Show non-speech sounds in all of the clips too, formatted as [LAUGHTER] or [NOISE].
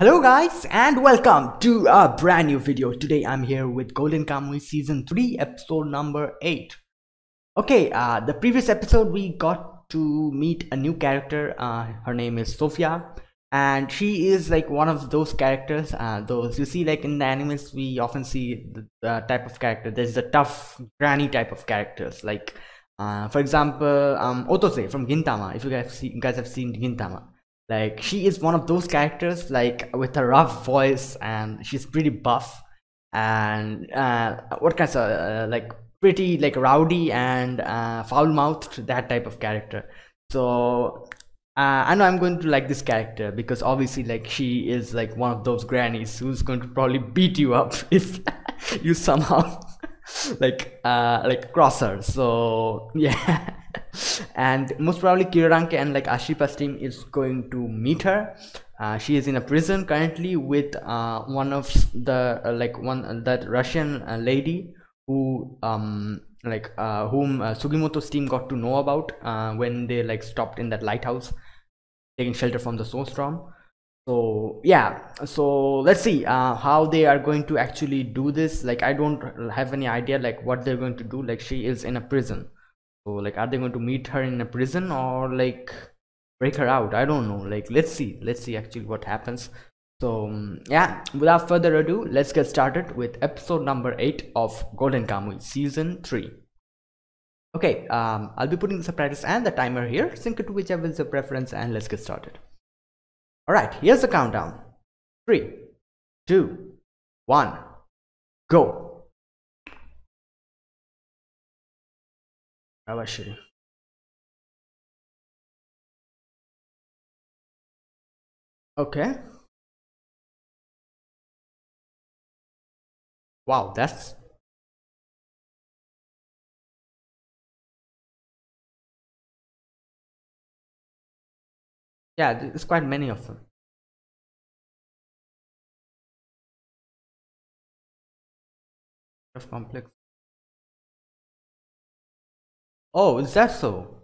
Hello guys and welcome to a brand new video. Today I'm here with Golden Kamuy season 3 episode number 8. Okay, uh, the previous episode we got to meet a new character. Uh, her name is Sophia and she is like one of those characters uh, those you see like in the animes we often see the, the type of character there's a tough granny type of characters like uh, for example um, Otose from Gintama if you guys, see, you guys have seen Gintama like she is one of those characters like with a rough voice and she's pretty buff and uh, what kinds of uh, like pretty like rowdy and uh, foul-mouthed that type of character. So uh, I know I'm going to like this character because obviously like she is like one of those grannies who's going to probably beat you up [LAUGHS] if you somehow [LAUGHS] like uh like cross her. So [LAUGHS] yeah [LAUGHS] and most probably Kiroranke and like Asirpa's team is going to meet her. Uh, she is in a prison currently with uh, one of the uh, like one uh, that Russian uh, lady who um like uh, whom Sugimoto's team got to know about when they like stopped in that lighthouse taking shelter from the snowstorm so yeah. So let's see how they are going to actually do this. Like i don't have any idea like what they're going to do. Like she is in a prison so like are they going to meet her in a prison or like break her out? I don't know. Like let's see. Let's see actually what happens. So um, yeah. Without further ado let's get started with episode number 8 of golden kamuy season 3 okay um i'll be putting the subtitles and the timer here. Sync it to whichever is your preference and let's get started. All right here's the countdown. Three two one go Abashiri. Okay. Wow, that's yeah, there's quite many of them. Of complex. Oh, is that so?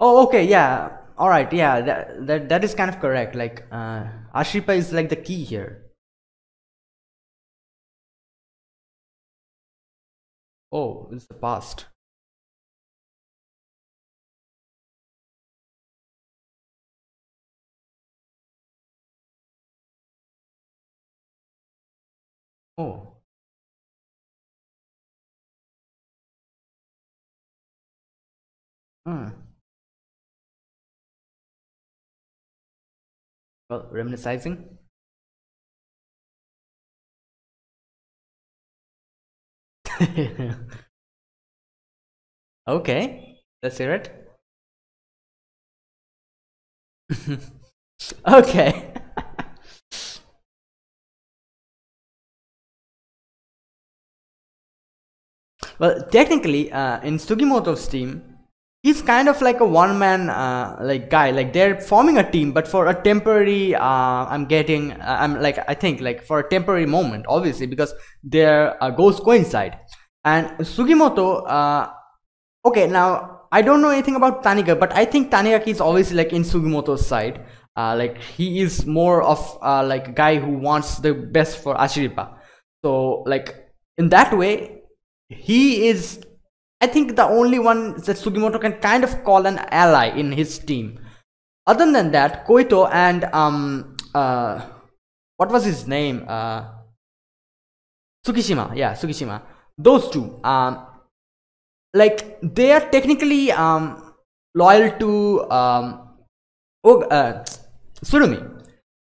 Oh, okay, yeah. All right, yeah. That that that is kind of correct. Like, uh, is like the key here. Oh, it's the past. Oh. Hmm. Well, reminiscing. [LAUGHS] okay, let's hear it. [LAUGHS] okay. [LAUGHS] well, technically, uh, in Sugimoto's team, he's kind of like a one man uh, like guy like they're forming a team but for a temporary uh, i'm getting uh, i'm like i think like for a temporary moment obviously because their uh, goals coincide. And sugimoto uh, okay now i don't know anything about taniga but i think tanigaki is always like in sugimoto's side. Uh, like he is more of like a guy who wants the best for asirpa. So like in that way he is I think the only one that Sugimoto can kind of call an ally in his team. Other than that, Koito and um uh what was his name? Uh Tsukishima, yeah, Tsukishima. Those two, um like they are technically um loyal to um oh, uh, Tsurumi.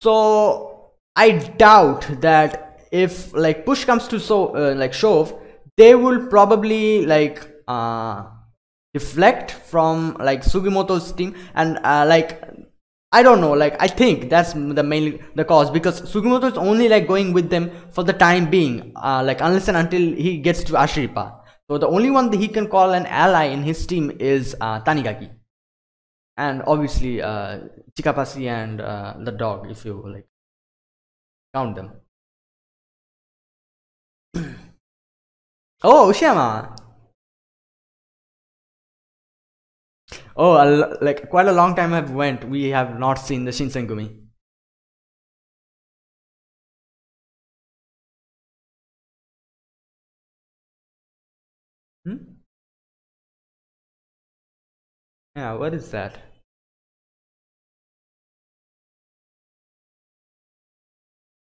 So I doubt that if like push comes to so uh, like shove they will probably like uh, deflect from like Sugimoto's team and uh, like I don't know like I think that's the main the cause because Sugimoto is only like going with them for the time being uh, like unless and until he gets to Asirpa so the only one that he can call an ally in his team is uh, Tanigaki. And obviously uh, Chikapashi and uh, the dog if you like count them. [CLEARS THROAT] Oh, Ushiyama. oh a, like quite a long time have went. We have not seen the shinsengumi. Hmm? yeah what is that?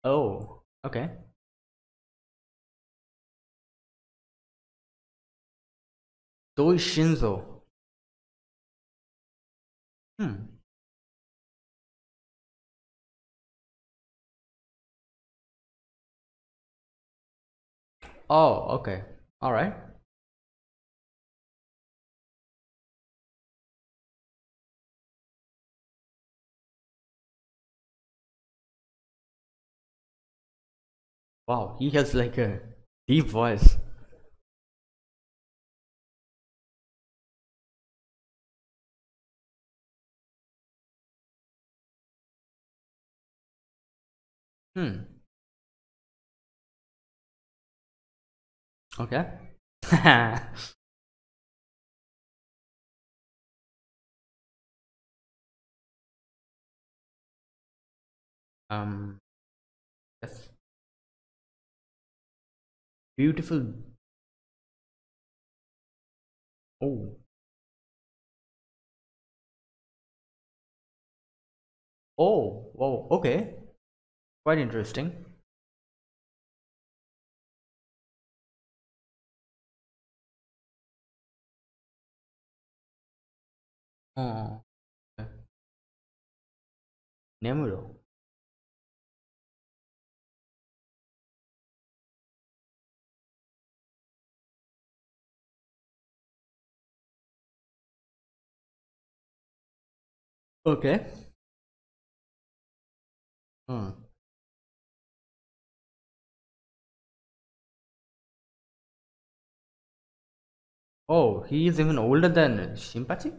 Oh okay. Doi Shinzo. Hmm. Oh, okay. All right. Wow, he has like a deep voice. Hmm. Okay. [LAUGHS] um. Yes. Beautiful. Oh. Oh. Wow. Okay. Quite interesting. Oh. Okay. Nemuro. Okay. Hmm. Oh, he is even older than Shinpachi?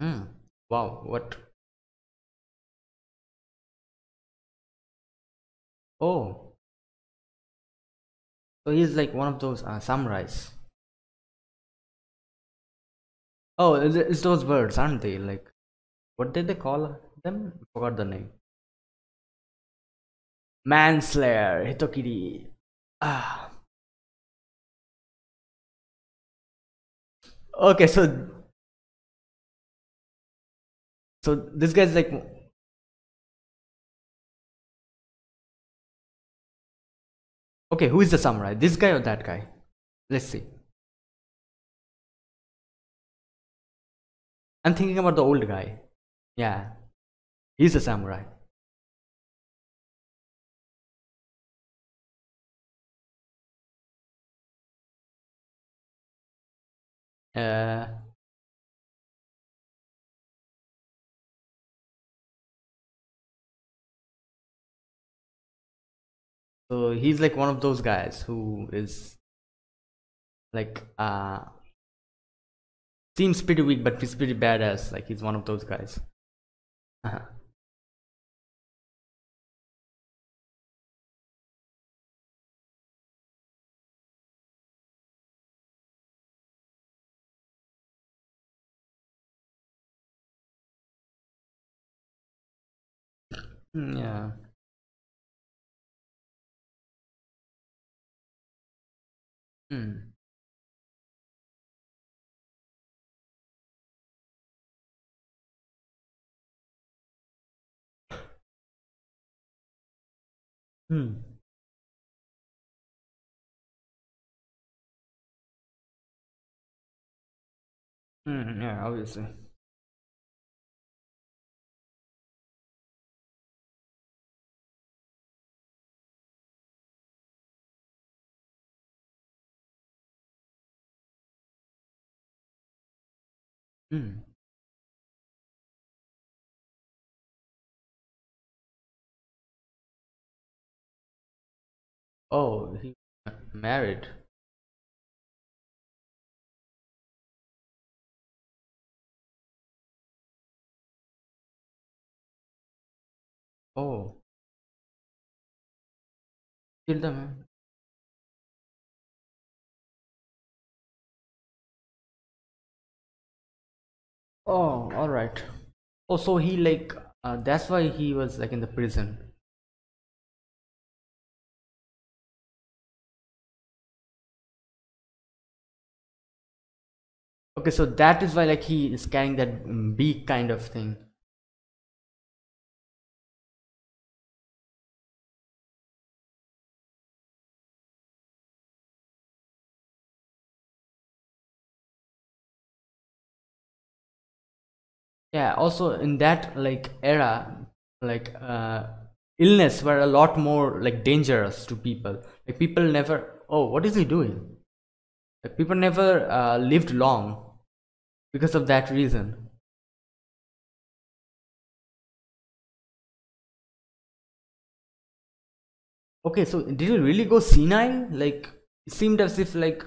Hmm. Wow, what? Oh, so he's like one of those uh, samurais. Oh, it's, those birds, aren't they? Like, what did they call them? I Forgot the name. Manslayer, Hitokiri. Ah. Okay, so so this guy's like okay, who is the samurai? This guy or that guy? Let's see. I'm thinking about the old guy. Yeah, he's a samurai. Uh, so he's like one of those guys who is like uh seems pretty weak but he's pretty badass like he's one of those guys uh-huh. Hmm, yeah hmm. Hmm. Hmm, yeah obviously hmm. Oh he married. Oh. Kill them oh all right oh so he like uh, that's why he was like in the prison okay so that is why like he is carrying that beak kind of thing. Yeah also in that like era like uh illness were a lot more like dangerous to people. Like people never oh what is he doing? Like people never uh, lived long because of that reason. Okay so did you really go senile? Like it seemed as if like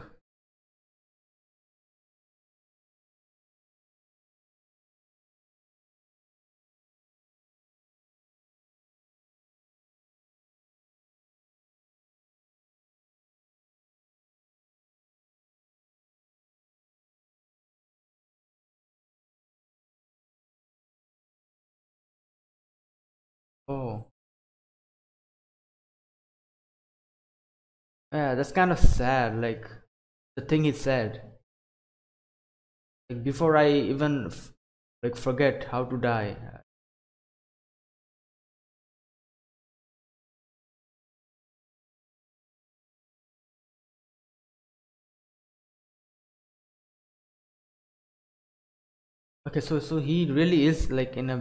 oh. Yeah that's kind of sad like the thing he said. Like before i even like forget how to die. Okay so so he really is like in a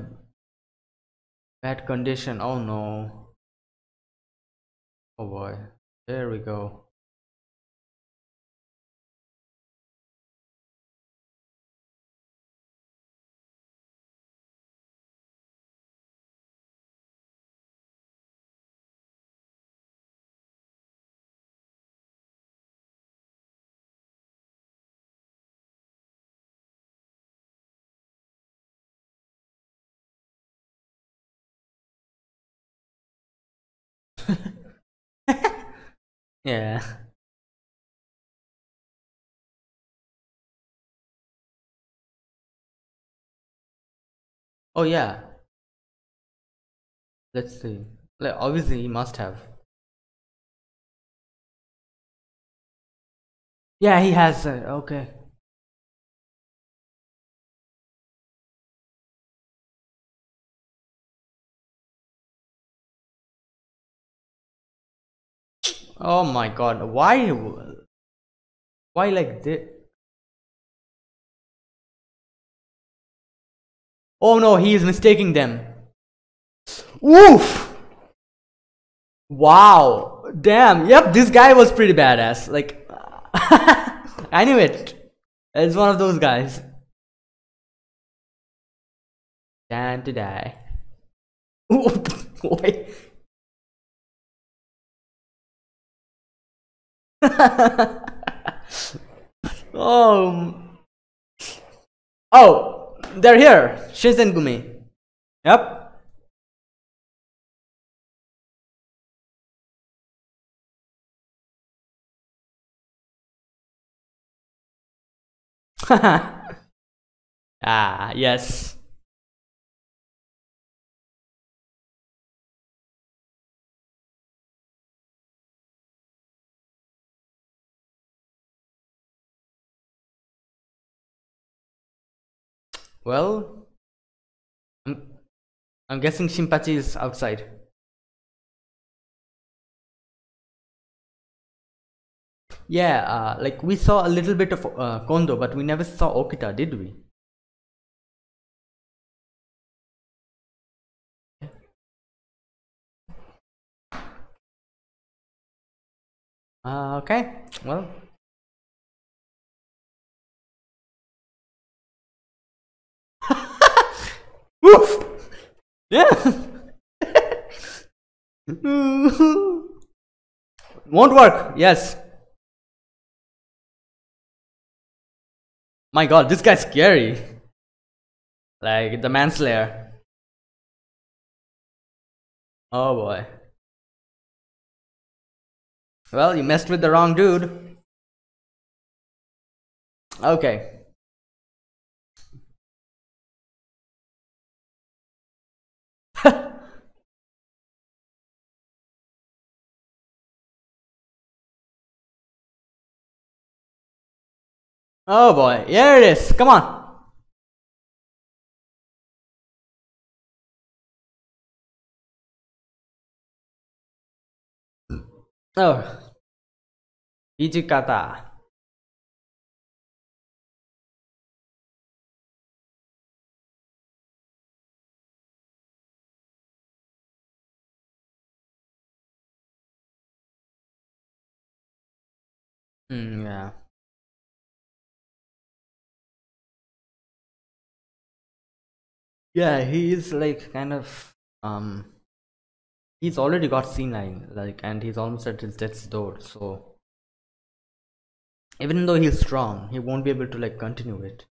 bad condition. Oh no. Oh boy. There we go yeah. Oh yeah. Let's see. Like obviously he must have. Yeah he has uh, okay oh my god why why like this oh no he is mistaking them Oof! Wow. Damn. Yep, this guy was pretty badass. Like, I knew it. It's one of those guys. Time to die. [LAUGHS] Ooh, [LAUGHS] oh. Oh, they're here. Shinsen Gumi. Yep. [LAUGHS] ah, yes. Well, I'm, I'm guessing Shinpachi is outside. Yeah, uh, like we saw a little bit of uh, Kondo, but we never saw Okita, did we? Uh, okay, well. Woof! Yeah! [LAUGHS] Won't work, yes. My god, this guy's scary. Like the manslayer. Oh boy. Well, you messed with the wrong dude. Okay. Oh boy, here it is. Come on. Oh. Hijikata. Mm, yeah. Yeah, he is like kind of um he's already got senile, like and he's almost at his death's door, so even though he's strong, he won't be able to like continue it.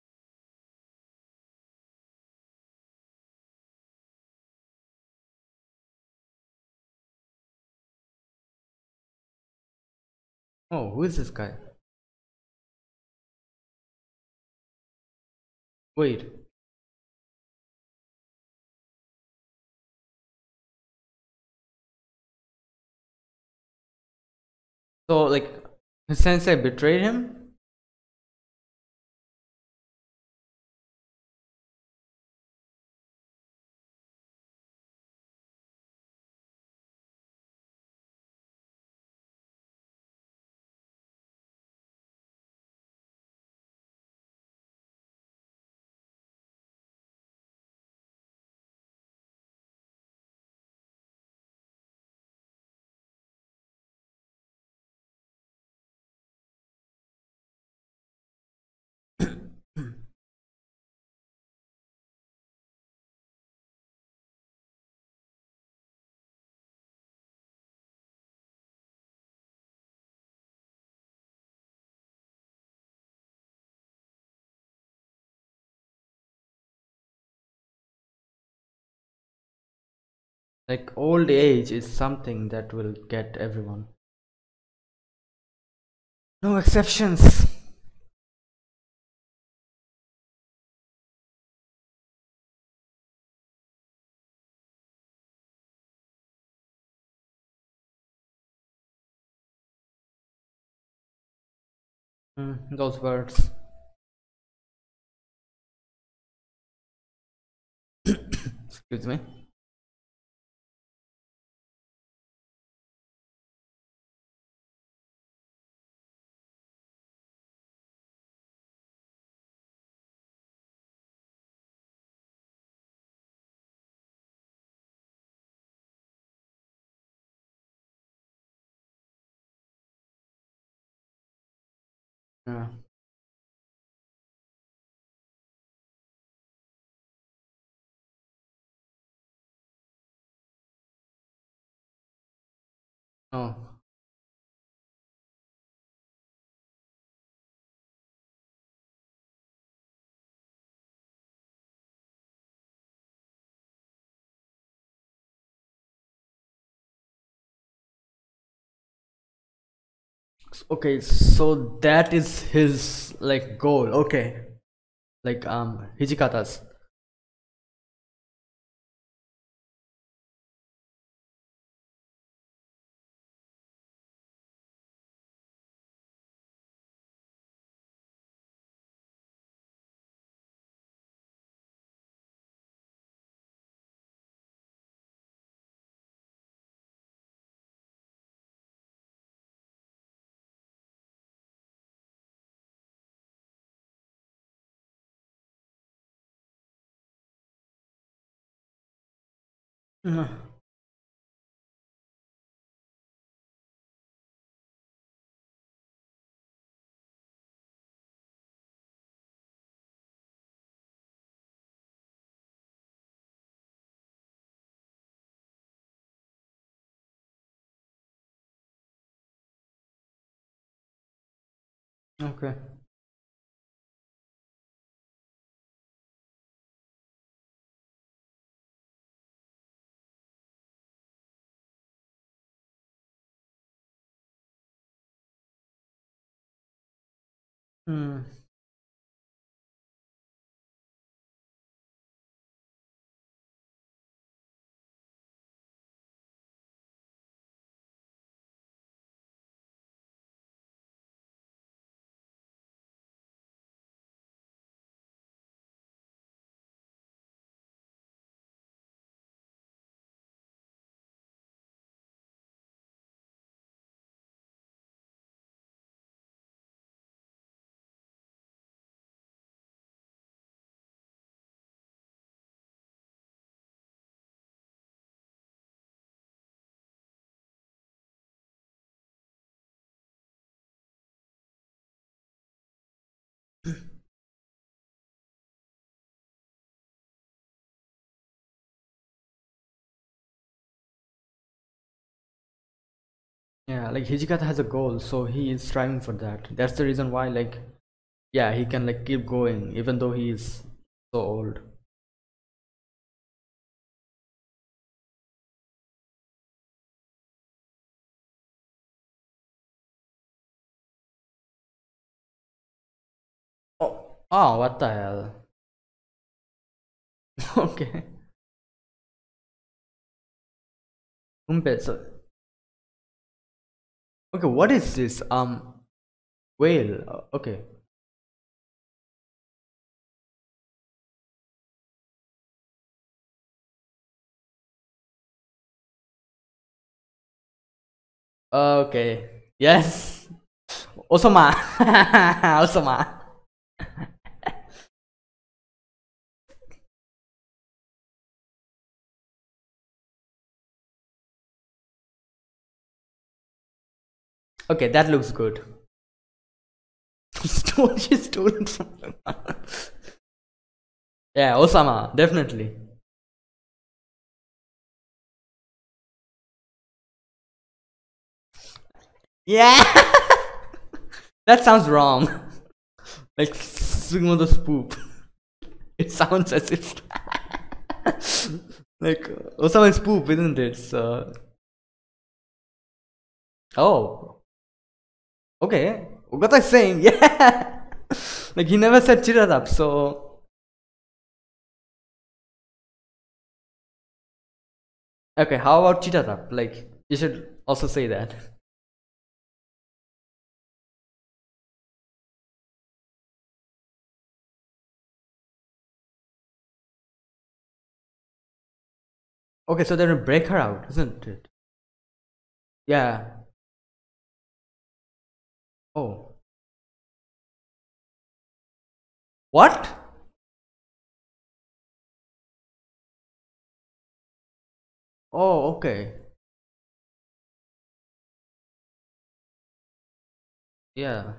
Oh, who is this guy? Wait. So like his sensei betrayed him? Like old age is something that will get everyone. No exceptions. Mm, those words. [COUGHS] Excuse me. Yeah. Oh. Okay, so that is his like goal. Okay. Like um Hijikata's. Uh, Okay. Hmm. Yeah like hijikata has a goal so he is striving for that. That's the reason why like yeah he can like keep going even though he is so old. Oh oh what the hell? [LAUGHS] Okay. So okay what is this um whale? Uh, okay. Okay. Yes. [LAUGHS] Osama. [LAUGHS] Osama okay that looks good. She [LAUGHS] stole it from yeah osama definitely. Yeah! [LAUGHS] That sounds wrong. [LAUGHS] Like Sugimoto's poop it sounds as if like osama's poop isn't it so oh okay Ogata is saying yeah. Like he never said Chirarap so. Okay how about Chirarap like you should also say that. Okay so they're gonna break her out isn't it? Yeah oh. What? Oh okay. Yeah.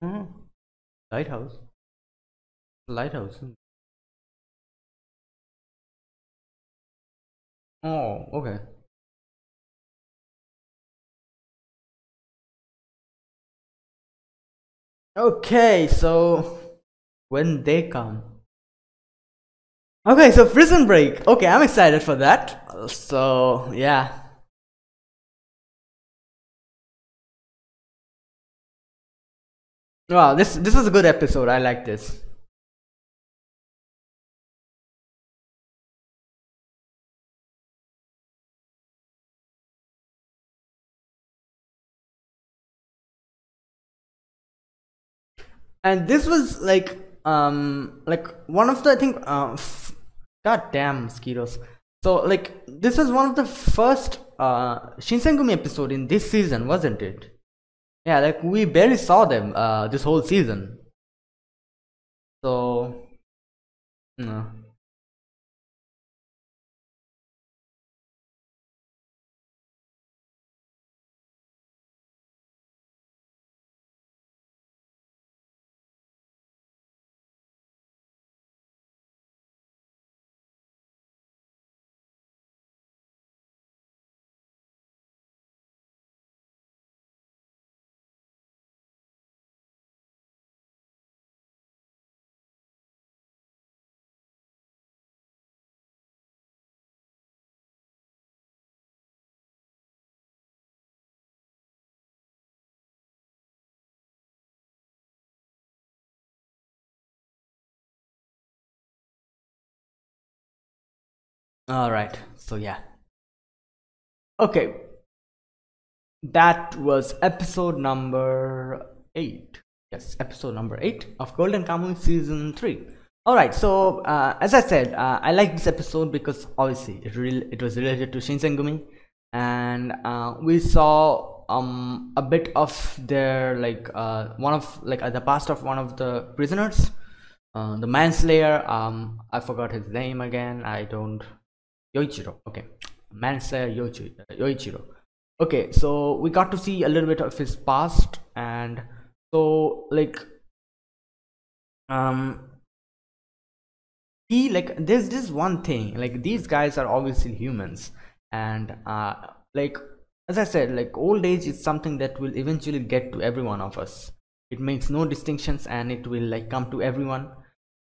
Mhm. Lighthouse. Lighthouse. Oh okay. Okay so when they come. Okay so prison break. Okay i'm excited for that. So yeah wow this this was a good episode. I like this. And this was like um like one of the i think uh, god damn mosquitoes so like this was one of the first uh shinsengumi episode in this season wasn't it yeah like we barely saw them uh this whole season so no. All right. So yeah. Okay. That was episode number eight. Yes episode number eight of golden kamuy season three. All right. So uh, as i said uh, i like this episode because obviously it really it was related to shinsengumi. And uh, we saw um a bit of their like uh one of like uh, the past of one of the prisoners uh, the manslayer. Um i forgot his name again. I don't yoichiro. Okay. Yoichi- uh, yoichiro. Okay so we got to see a little bit of his past and so like um he like there's this one thing like these guys are obviously humans and uh like as i said like old age is something that will eventually get to every one of us. It makes no distinctions and it will like come to everyone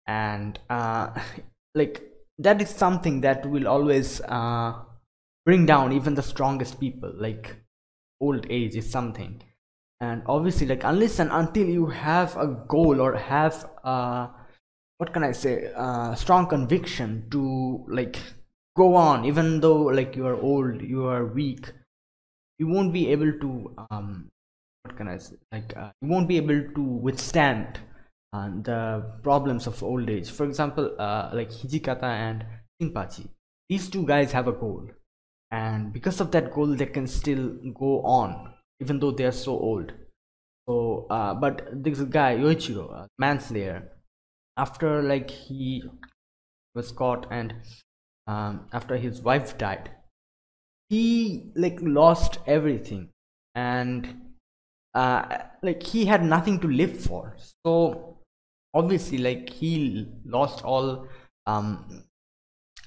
and uh [LAUGHS] like that is something that will always uh bring down even the strongest people like old age is something. And obviously like unless and until you have a goal or have uh what can i say uh strong conviction to like go on even though like you are old you are weak you won't be able to um what can i say like uh, you won't be able to withstand uh, the problems of old age. For example uh, like hijikata and shinpachi. These two guys have a goal. And because of that goal they can still go on even though they are so old. So uh, but this guy yoichiro uh, manslayer after like he was caught and um, after his wife died he like lost everything. And uh, like he had nothing to live for. So obviously like he lost all um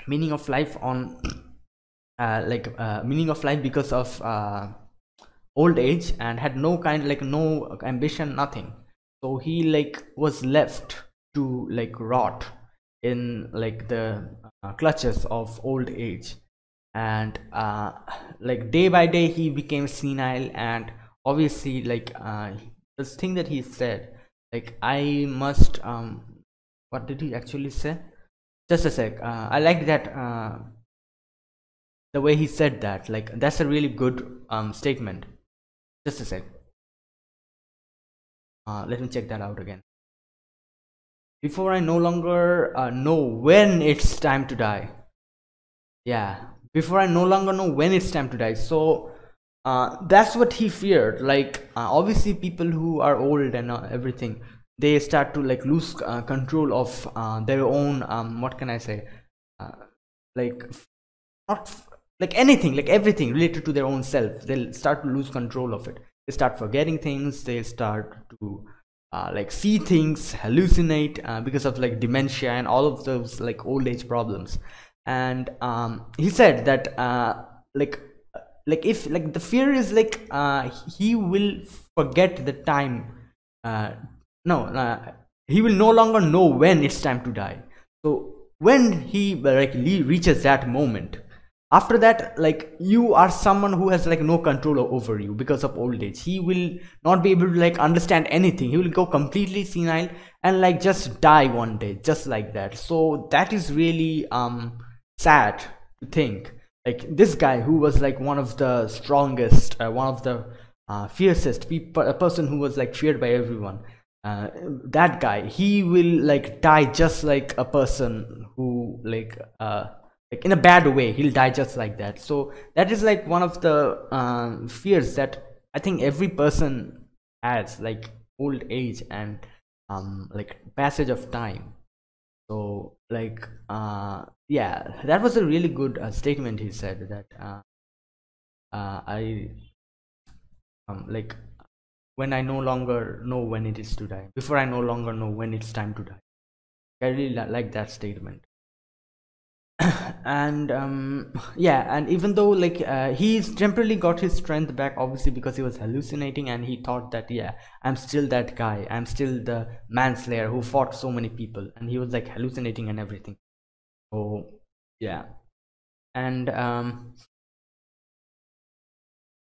meaning of life on [CLEARS THROAT] uh, like uh, meaning of life because of uh, old age and had no kind like no ambition nothing. So he like was left to like rot in like the uh, clutches of old age. And uh, like day by day he became senile and obviously like uh, this thing that he said like i must um what did he actually say? Just a sec. Uh, i like that uh, the way he said that. Like that's a really good um statement. Just a sec. Uh, let me check that out again. Before i no longer uh, know when it's time to die. Yeah. Before i no longer know when it's time to die. So uh, that's what he feared. Like uh, obviously people who are old and uh, everything they start to like lose uh, control of uh, their own um, what can i say? Like not like anything like everything related to their own self. They'll start to lose control of it. They start forgetting things. They start to like see things hallucinate because of like dementia and all of those like old age problems. And um, he said that like like if like the fear is like uh, he will forget the time uh, no uh, he will no longer know when it's time to die. So when he like reaches that moment after that like you are someone who has like no control over you because of old age. He will not be able to like understand anything. He will go completely senile and like just die one day just like that. So that is really um sad to think like this guy who was like one of the strongest uh, one of the uh, fiercest people a person who was like feared by everyone uh, that guy he will like die just like a person who like uh like in a bad way he'll die just like that. So that is like one of the uh, fears that i think every person has like old age and um like passage of time. So like uh yeah that was a really good uh, statement he said that uh, uh i um like when i no longer know when it is to die before i no longer know when it's time to die. I really like that statement. [COUGHS] And um yeah and even though like uh, he's temporarily got his strength back obviously because he was hallucinating and he thought that yeah i'm still that guy. I'm still the manslayer who fought so many people. And he was like hallucinating and everything so yeah. And um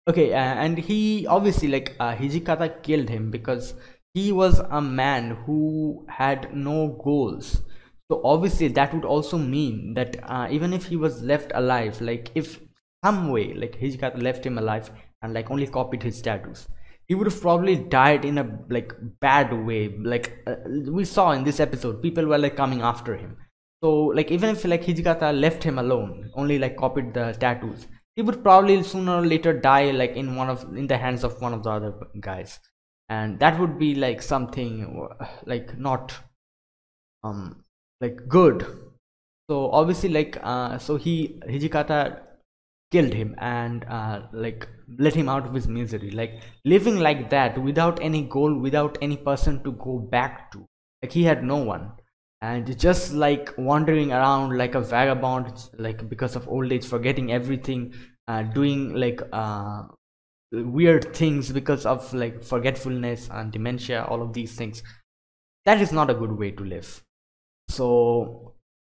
okay uh, and he obviously like uh, hijikata killed him because he was a man who had no goals. So obviously that would also mean that uh, even if he was left alive like if some way like hijikata left him alive and like only copied his tattoos he would have probably died in a like bad way. Like uh, we saw in this episode people were like coming after him so like even if like hijikata left him alone only like copied the tattoos he would probably sooner or later die like in one of in the hands of one of the other guys. And that would be like something like not um like good. So obviously like uh so he hijikata killed him and uh, like let him out of his misery. Like living like that without any goal without any person to go back to like he had no one and just like wandering around like a vagabond like because of old age forgetting everything uh, doing like uh, weird things because of like forgetfulness and dementia all of these things. That is not a good way to live. So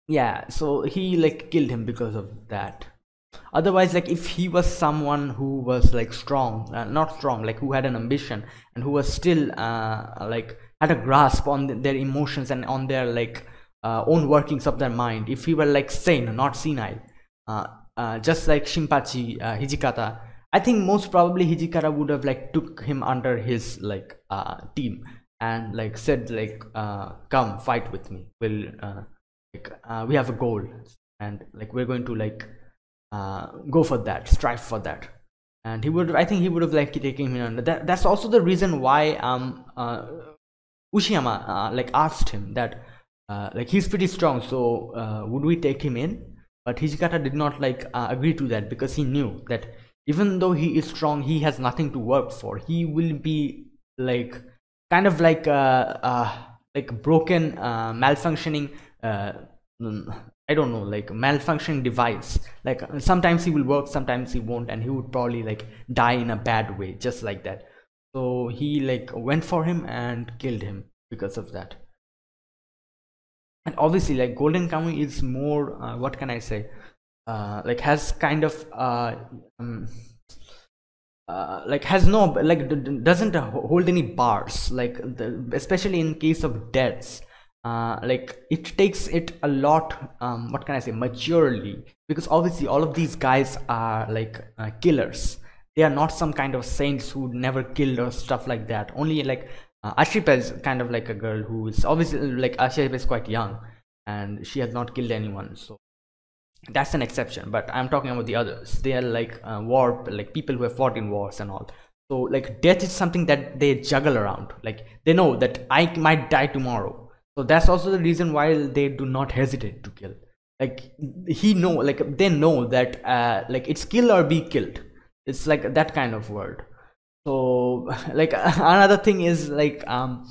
yeah so he like killed him because of that. Otherwise like if he was someone who was like strong uh, not strong like who had an ambition and who was still uh, like had a grasp on th their emotions and on their like uh, own workings of their mind. If he were like sane not senile uh, uh, just like Shinpachi uh, Hijikata I think most probably Hijikata would have like took him under his like team and like said like come fight with me. We'll like we have a goal and like we're going to like uh, go for that strive for that. And he would i think he would have like taken him under. That that's also the reason why um ushiyama uh, like asked him that uh, like he's pretty strong so uh, would we take him in but hijikata did not like agree to that because he knew that even though he is strong he has nothing to work for he will be like kind of like like broken malfunctioning I don't know, like malfunctioning device. Like sometimes he will work, sometimes he won't, and he would probably like die in a bad way, just like that. So he like went for him and killed him because of that. And obviously, like Golden Kamuy is more, uh, what can I say? Uh, like has kind of uh, um, uh, like has no like doesn't hold any bars like the, especially in case of deaths uh, like it takes it a lot um, what can i say maturely because obviously all of these guys are like uh, killers they are not some kind of saints who never killed or stuff like that. Only like uh, is kind of like a girl who is obviously like Asirpa is quite young and she has not killed anyone so that's an exception. But i'm talking about the others. They are like uh, war like people who have fought in wars and all. So like death is something that they juggle around. Like they know that i might die tomorrow. So that's also the reason why they do not hesitate to kill. Like he know like they know that uh, like it's kill or be killed it's like that kind of word so [LAUGHS] like [LAUGHS] another thing is like um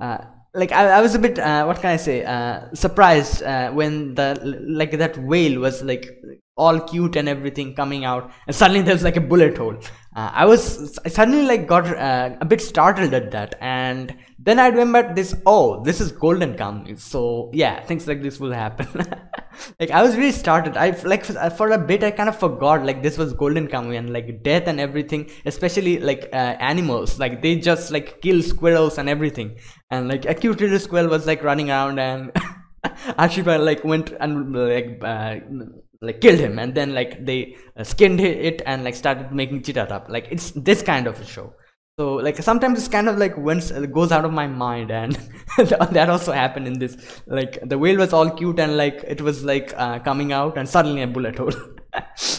uh, like I, I was a bit uh, what can i say uh, surprised uh, when the like that whale was like all cute and everything coming out and suddenly there's like a bullet hole [LAUGHS] uh, i was I suddenly like got uh, a bit startled at that. And then i remembered this oh this is golden Kamuy so yeah things like this will happen. [LAUGHS] Like i was really startled. I like for a bit i kind of forgot like this was golden Kamuy and like death and everything especially like uh, animals. Like they just like kill squirrels and everything. And like a cute little squirrel was like running around and [LAUGHS] Asirpa like went and like uh, like killed him and then like they uh, skinned it and like started making Chitatap like it's this kind of a show. So like sometimes it's kind of like once it goes out of my mind and [LAUGHS] that also happened in this like the whale was all cute and like it was like uh, coming out and suddenly a bullet hole. [LAUGHS]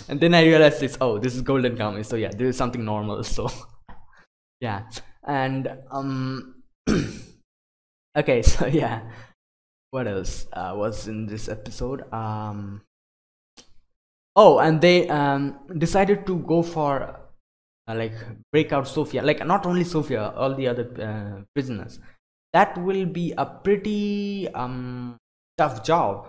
And then i realized this oh this is golden Kamuy so yeah this is something normal [LAUGHS] so yeah. And um [CLEARS THROAT] okay so yeah what else uh, was in this episode? Um oh and they um decided to go for uh, like break out sophia. Like not only sophia all the other uh, prisoners. That will be a pretty um tough job.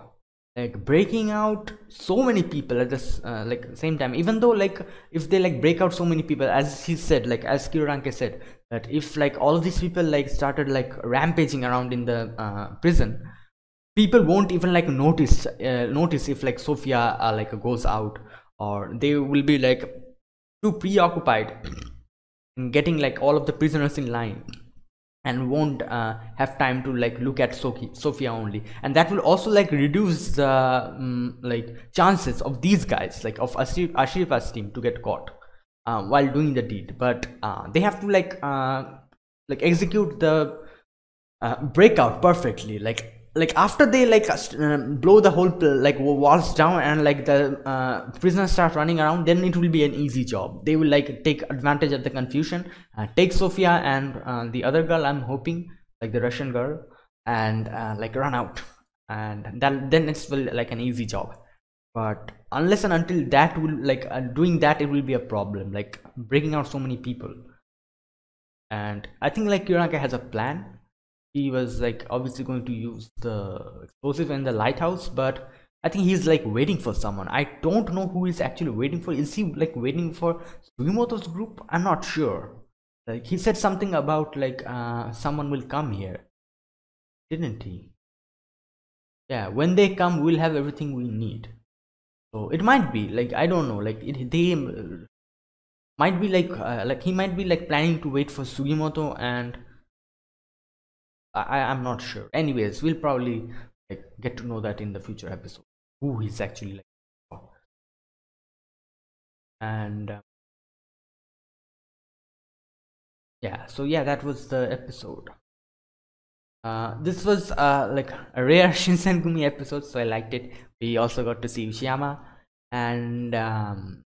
Like breaking out so many people at this uh, like same time. Even though like if they like break out so many people as he said like as Kiroranke said that if like all of these people like started like rampaging around in the uh, prison people won't even like notice uh, notice if like sophia uh, like goes out or they will be like too preoccupied in getting like all of the prisoners in line and won't uh, have time to like look at sophia only. And that will also like reduce the um, like chances of these guys like of asirpa's team to get caught uh, while doing the deed. But uh, they have to like uh, like execute the uh, breakout perfectly. Like like after they like uh, blow the whole like walls down and like the uh, prisoners start running around then it will be an easy job. They will like take advantage of the confusion. Uh, take sophia and uh, the other girl i'm hoping like the russian girl and uh, like run out. And that then it's like an easy job. But unless and until that will like uh, doing that it will be a problem like breaking out so many people. And i think like Kiroranke has a plan he was like obviously going to use the explosive in the lighthouse but i think he's like waiting for someone. I don't know who is actually waiting for. Is he like waiting for Sugimoto's group? I'm not sure. Like he said something about like uh someone will come here didn't he? Yeah when they come we'll have everything we need. So it might be like i don't know like it they might be like uh, like he might be like planning to wait for sugimoto and i i'm not sure. Anyways we'll probably like get to know that in the future episode. Who he's actually like. And uh, yeah so yeah that was the episode. Uh, this was uh, like a rare [LAUGHS] Shinsengumi episode, so I liked it. We also got to see Ushiyama and um,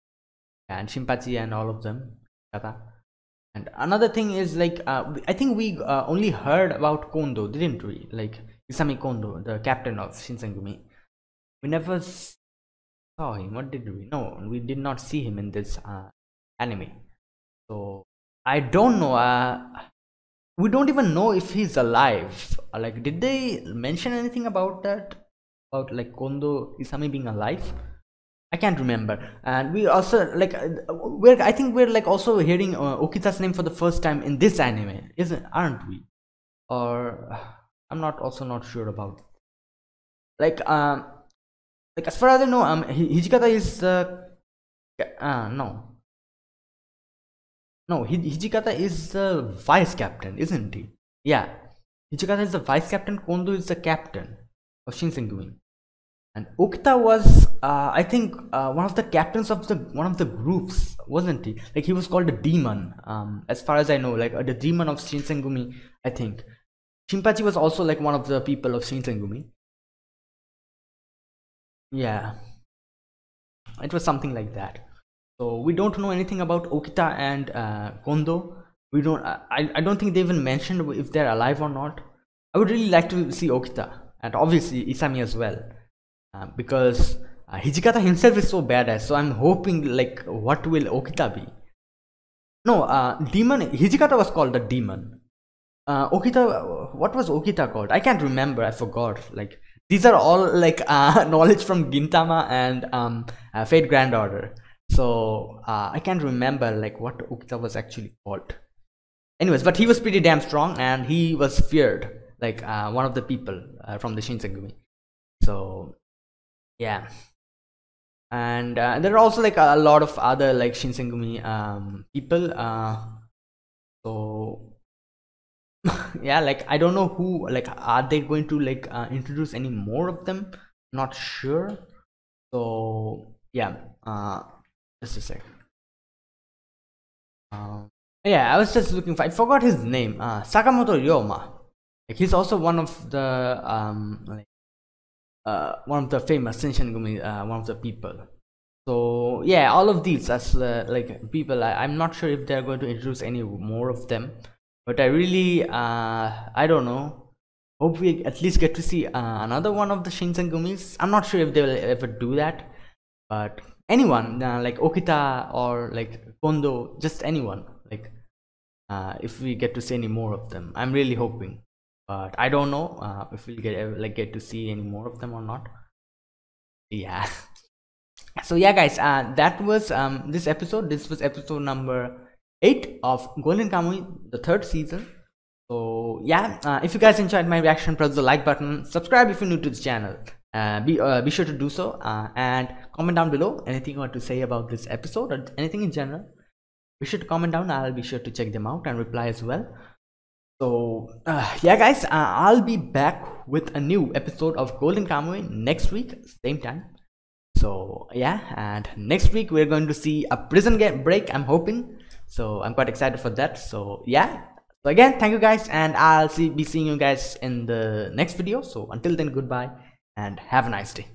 and Shinpachi and all of them. And another thing is like uh, I think we uh, only heard about Kondo, didn't we? Like Isami Kondo, the captain of Shinsengumi. We never saw him. What did we? No, we did not see him in this uh, anime. So I don't know. Uh, we don't even know if he's alive like did they mention anything about that about like kondo isami being alive i can't remember and we also like uh, we're i think we're like also hearing uh, okita's name for the first time in this anime isn't aren't we or [SIGHS] i'm not also not sure about like um like as far as i know um hijikata is uh, uh no no, Hijikata is the vice captain, isn't he? Yeah, Hijikata is the vice captain, Kondo is the captain of Shinsengumi. And Okita was, uh, I think, uh, one of the captains of the one of the groups, wasn't he? Like he was called a demon, um, as far as I know, like uh, the demon of Shinsengumi, I think. Shinpachi was also like one of the people of Shinsengumi. Yeah, it was something like that so we don't know anything about okita and uh, kondo we don't I, I don't think they even mentioned if they're alive or not i would really like to see okita and obviously isami as well uh, because uh, hijikata himself is so badass so i'm hoping like what will okita be? No uh demon hijikata was called the demon. Uh okita what was okita called? I can't remember i forgot. Like these are all like [LAUGHS] uh knowledge from gintama and um uh, fate grand order. So uh, i can't remember like what okita was actually called. Anyways but he was pretty damn strong and he was feared like uh, one of the people uh, from the shinsengumi. So yeah and uh, there are also like a lot of other like shinsengumi um, people uh, so [LAUGHS] yeah like i don't know who like are they going to like uh, introduce any more of them not sure so yeah uh just a sec. Um, yeah, I was just looking for. I forgot his name. Uh, Sakamoto Ryoma. Like he's also one of the um like uh one of the famous Shinsengumi, uh one of the people. So yeah, all of these as uh, like people. I, I'm not sure if they're going to introduce any more of them, but I really uh I don't know. Hope we at least get to see uh, another one of the Shinsengumis. I'm not sure if they will ever do that, but anyone uh, like okita or like kondo just anyone like if we get to see any more of them i'm really hoping but i don't know uh, if we'll get like get to see any more of them or not. Yeah. [LAUGHS] So yeah guys uh, that was um this episode. This was episode number eight of golden kamuy the third season. So yeah uh, if you guys enjoyed my reaction press the like button. Subscribe if you're new to the channel. Uh, be uh, be sure to do so. Uh, and comment down below anything you want to say about this episode or anything in general. Be sure to comment down. I'll be sure to check them out and reply as well so uh, yeah guys uh, i'll be back with a new episode of golden kamuy next week same time. So yeah and next week we're going to see a prison break i'm hoping. So i'm quite excited for that. So yeah. So again thank you guys and i'll see be seeing you guys in the next video. So until then goodbye and have a nice day